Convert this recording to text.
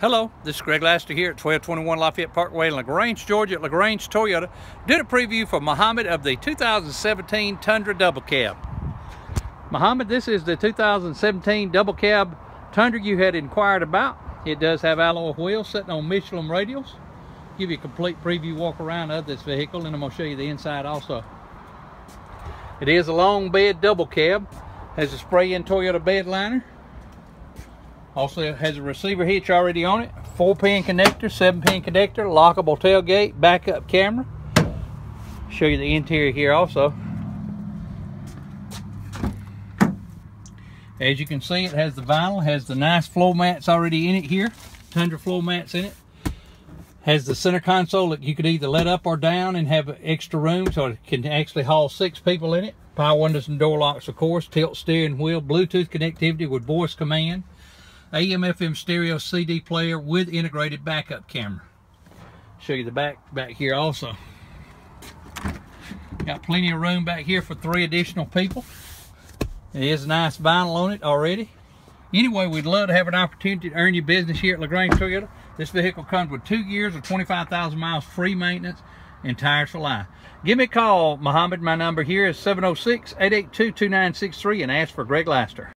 Hello, this is Greg Laster here at 1221 Lafayette Parkway in LaGrange, Georgia at LaGrange Toyota. Did a preview for Muhamed of the 2017 Tundra Double Cab. Muhamed, this is the 2017 Double Cab Tundra you had inquired about. It does have alloy wheels sitting on Michelin radials. Give you a complete preview walk around of this vehicle and I'm going to show you the inside also. It is a long bed double cab. Has a spray-in Toyota bed liner. Also has a receiver hitch already on it. Four pin connector, seven pin connector, lockable tailgate, backup camera. Show you the interior here also. As you can see, it has the vinyl, has the nice floor mats already in it here. Tundra floor mats in it. Has the center console that you could either let up or down and have extra room so it can actually haul six people in it. Power windows and door locks, of course. Tilt steering wheel, Bluetooth connectivity with voice command. AM FM stereo CD player with integrated backup camera. Show you the back back here also. Got plenty of room back here for three additional people. It is nice vinyl on it already. Anyway, we'd love to have an opportunity to earn your business here at LaGrange Toyota. This vehicle comes with two years or 25,000 miles free maintenance and tires for life. Give me a call, Muhamed. My number here is 706-882-2963 and ask for Greg Laster.